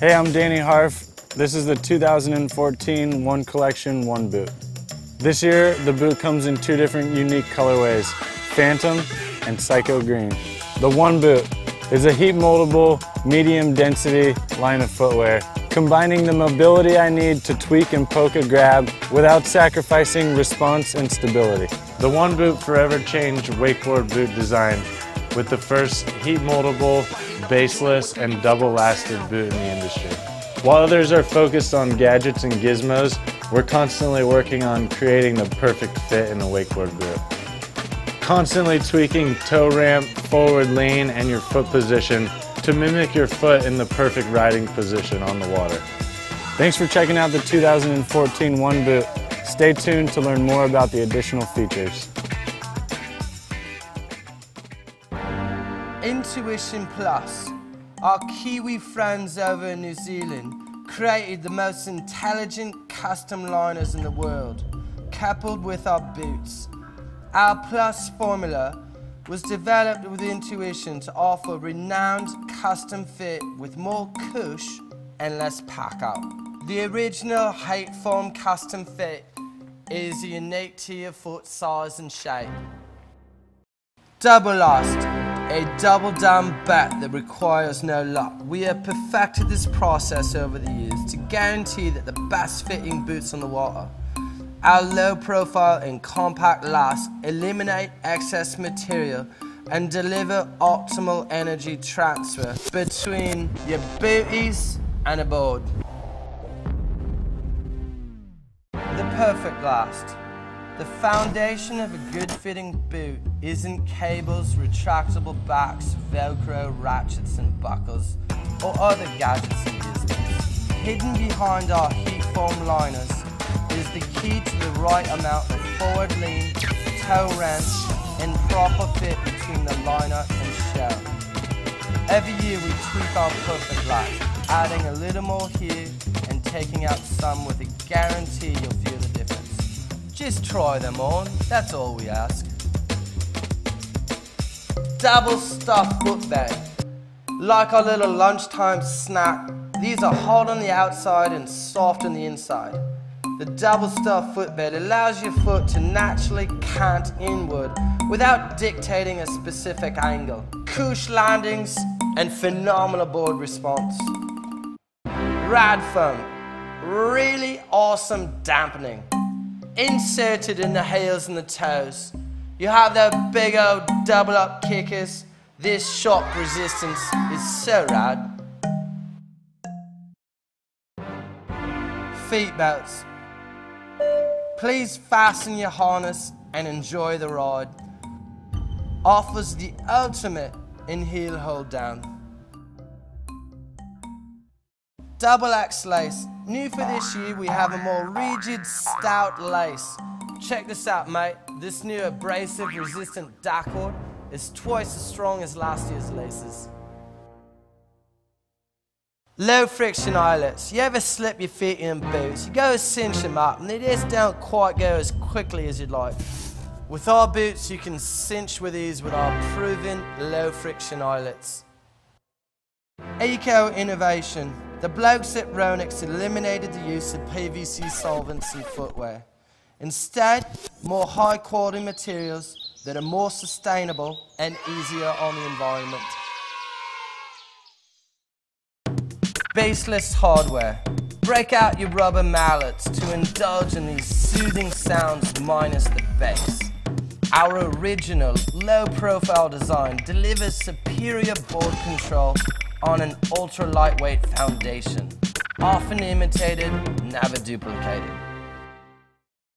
Hey, I'm Danny Harf. This is the 2014 One Collection One Boot. This year, the boot comes in two different unique colorways, Phantom and Psycho Green. The One Boot is a heat moldable, medium density line of footwear, combining the mobility I need to tweak and poke a grab without sacrificing response and stability. The One Boot forever changed wakeboard boot design with the first heat moldable, baseless, and double lasted boot in the industry. While others are focused on gadgets and gizmos, we're constantly working on creating the perfect fit in the wakeboard boot. Constantly tweaking toe ramp, forward lean, and your foot position to mimic your foot in the perfect riding position on the water. Thanks for checking out the 2014 One Boot. Stay tuned to learn more about the additional features. Intuition Plus, our Kiwi friends over in New Zealand, created the most intelligent custom liners in the world, coupled with our boots. Our Plus formula was developed with Intuition to offer renowned custom fit with more cush and less pack out. The original heat form custom fit is a unique to your foot size and shape. Double Last a double down bet that requires no luck. We have perfected this process over the years to guarantee that the best fitting boots on the water. Our low profile and compact last eliminate excess material and deliver optimal energy transfer between your booties and a board. The perfect last. The foundation of a good fitting boot isn't cables, retractable backs, velcro, ratchets and buckles, or other gadgets and gizmos. Hidden behind our heat foam liners is the key to the right amount of forward lean, toe wrench, and proper fit between the liner and shell. Every year we tweak our perfect last, adding a little more here and taking out some with a guarantee you'll feel the difference. Just try them on, that's all we ask. Double stuffed footbed. Like our little lunchtime snack, these are hard on the outside and soft on the inside. The double stuffed footbed allows your foot to naturally cant inward without dictating a specific angle. Cush landings and phenomenal board response. Rad foam, really awesome dampening inserted in the heels and the toes. You have the big old double up kickers. This shock resistance is so rad. Feet belts. Please fasten your harness and enjoy the ride. Offers the ultimate in heel hold down. Double X lace. New for this year, we have a more rigid, stout lace. Check this out, mate. This new abrasive resistant Daccord is twice as strong as last year's laces. Low friction eyelets. You ever slip your feet in boots? You go cinch them up and they just don't quite go as quickly as you'd like. With our boots, you can cinch with ease with our proven low friction eyelets. Eco innovation. The blokes at Ronix eliminated the use of PVC solvents in footwear. Instead, more high quality materials that are more sustainable and easier on the environment. Baseless hardware. Break out your rubber mallets to indulge in these soothing sounds minus the bass. Our original low-profile design delivers superior board control on an ultra lightweight foundation, often imitated, never duplicated.